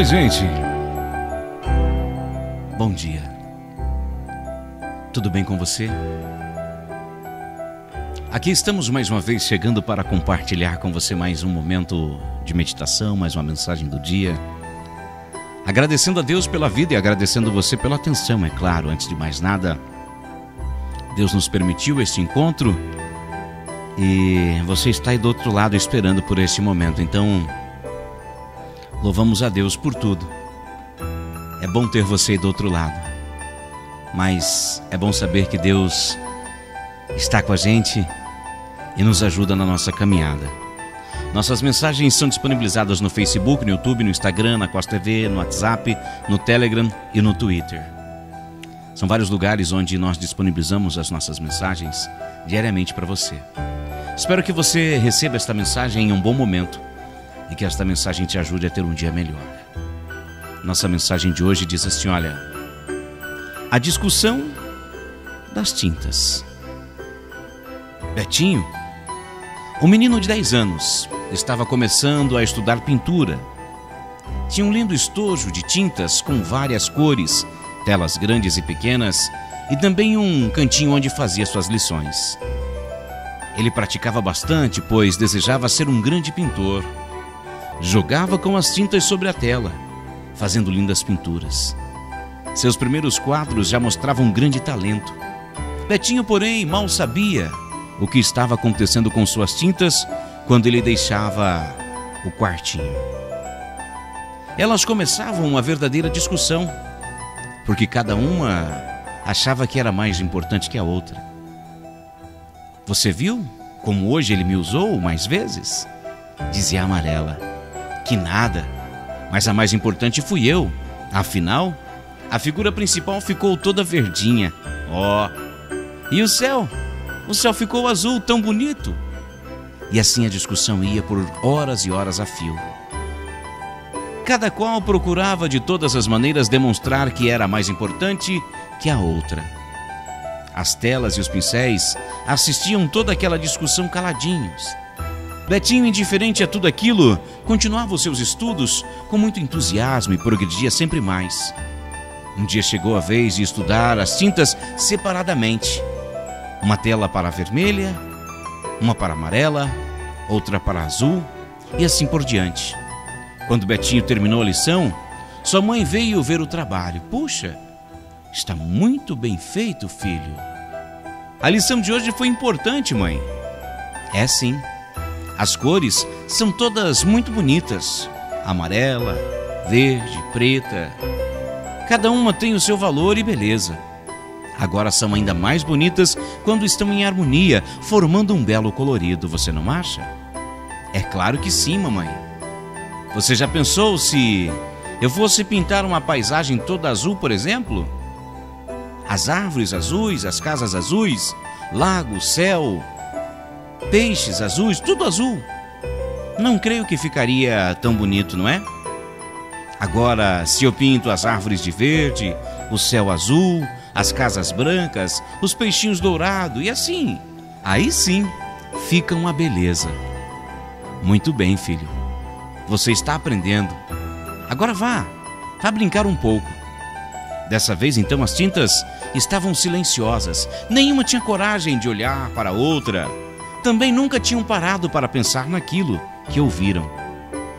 Oi, gente. Bom dia. Tudo bem com você? Aqui estamos mais uma vez chegando para compartilhar com você mais um momento de meditação, mais uma mensagem do dia. Agradecendo a Deus pela vida e agradecendo você pela atenção, é claro, antes de mais nada. Deus nos permitiu este encontro e você está aí do outro lado esperando por este momento. Então, louvamos a Deus por tudo. É bom ter você do outro lado, mas é bom saber que Deus está com a gente e nos ajuda na nossa caminhada. Nossas mensagens são disponibilizadas no Facebook, no YouTube, no Instagram, na Costa TV, no WhatsApp, no Telegram e no Twitter. São vários lugares onde nós disponibilizamos as nossas mensagens diariamente para você. Espero que você receba esta mensagem em um bom momento e que esta mensagem te ajude a ter um dia melhor. Nossa mensagem de hoje diz assim: olha, a discussão das tintas. Betinho, um menino de 10 anos, estava começando a estudar pintura. Tinha um lindo estojo de tintas com várias cores, telas grandes e pequenas, e também um cantinho onde fazia suas lições. Ele praticava bastante, pois desejava ser um grande pintor. Jogava com as tintas sobre a tela, fazendo lindas pinturas. Seus primeiros quadros já mostravam grande talento. Betinho, porém, mal sabia o que estava acontecendo com suas tintas quando ele deixava o quartinho. Elas começavam uma verdadeira discussão, porque cada uma achava que era mais importante que a outra. Você viu como hoje ele me usou mais vezes? Dizia a amarela. Que nada, mas a mais importante fui eu. Afinal, a figura principal ficou toda verdinha. Ó, oh. e o céu? O céu ficou azul, tão bonito. E assim a discussão ia por horas e horas a fio. Cada qual procurava de todas as maneiras demonstrar que era mais importante que a outra. As telas e os pincéis assistiam toda aquela discussão caladinhos. Betinho, indiferente a tudo aquilo, continuava os seus estudos com muito entusiasmo e progredia sempre mais. Um dia chegou a vez de estudar as tintas separadamente. Uma tela para a vermelha, uma para a amarela, outra para a azul e assim por diante. Quando Betinho terminou a lição, sua mãe veio ver o trabalho. Puxa, está muito bem feito, filho. A lição de hoje foi importante, mãe. É sim. As cores são todas muito bonitas: amarela, verde, preta. Cada uma tem o seu valor e beleza. Agora são ainda mais bonitas quando estão em harmonia, formando um belo colorido, você não acha? É claro que sim, mamãe. Você já pensou se eu fosse pintar uma paisagem toda azul, por exemplo? As árvores azuis, as casas azuis, lago, céu, peixes azuis, tudo azul. Não creio que ficaria tão bonito, não é? Agora, se eu pinto as árvores de verde, o céu azul, as casas brancas, os peixinhos dourados e assim, aí sim fica uma beleza. Muito bem, filho. Você está aprendendo. Agora vá, vá brincar um pouco. Dessa vez, então, as tintas estavam silenciosas. Nenhuma tinha coragem de olhar para a outra. Também nunca tinham parado para pensar naquilo que ouviram.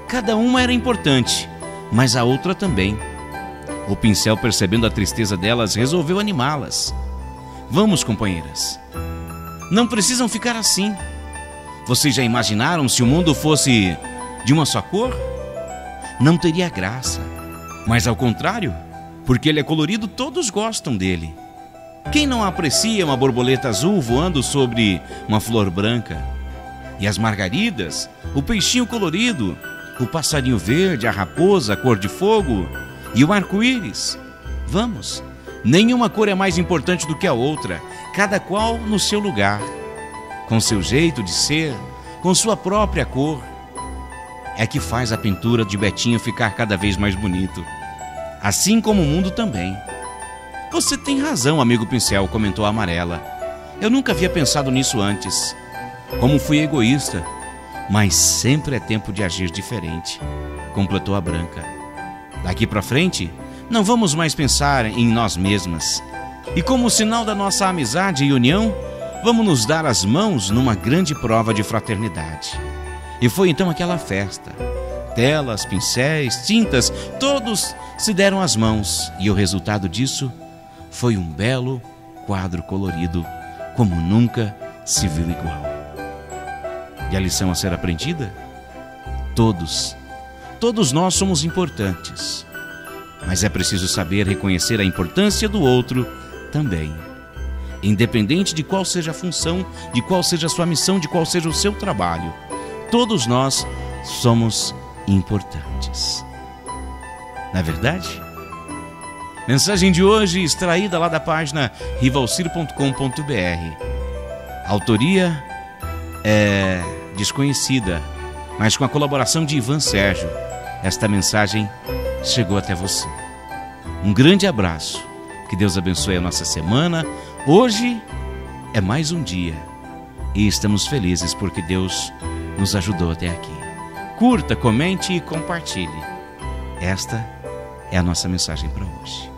Cada uma era importante, mas a outra também. O pincel, percebendo a tristeza delas, resolveu animá-las. Vamos, companheiras. Não precisam ficar assim. Vocês já imaginaram se o mundo fosse de uma só cor, não teria graça. Mas ao contrário, porque ele é colorido, todos gostam dele. Quem não aprecia uma borboleta azul voando sobre uma flor branca? E as margaridas, o peixinho colorido, o passarinho verde, a raposa, cor de fogo e o arco-íris. Vamos, nenhuma cor é mais importante do que a outra, cada qual no seu lugar, com seu jeito de ser, com sua própria cor é que faz a pintura de Betinho ficar cada vez mais bonito. Assim como o mundo também. Você tem razão, amigo pincel, comentou a amarela. Eu nunca havia pensado nisso antes. Como fui egoísta. Mas sempre é tempo de agir diferente, completou a branca. Daqui para frente, não vamos mais pensar em nós mesmas. E como sinal da nossa amizade e união, vamos nos dar as mãos numa grande prova de fraternidade. E foi então aquela festa. Telas, pincéis, tintas, todos se deram as mãos, e o resultado disso foi um belo quadro colorido, como nunca se viu igual. E a lição a ser aprendida? Todos, todos nós somos importantes, mas é preciso saber reconhecer a importância do outro também. Independente de qual seja a função, de qual seja a sua missão, de qual seja o seu trabalho, todos nós somos importantes. Não é verdade? Mensagem de hoje extraída lá da página rivalcir.com.br. Autoria é desconhecida, mas com a colaboração de Ivan Sérgio, esta mensagem chegou até você. Um grande abraço. Que Deus abençoe a nossa semana. Hoje é mais um dia e estamos felizes porque Deus nos ajudou até aqui. Curta, comente e compartilhe. Esta é a nossa mensagem para hoje.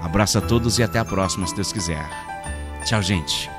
Abraço a todos e até a próxima, se Deus quiser. Tchau, gente.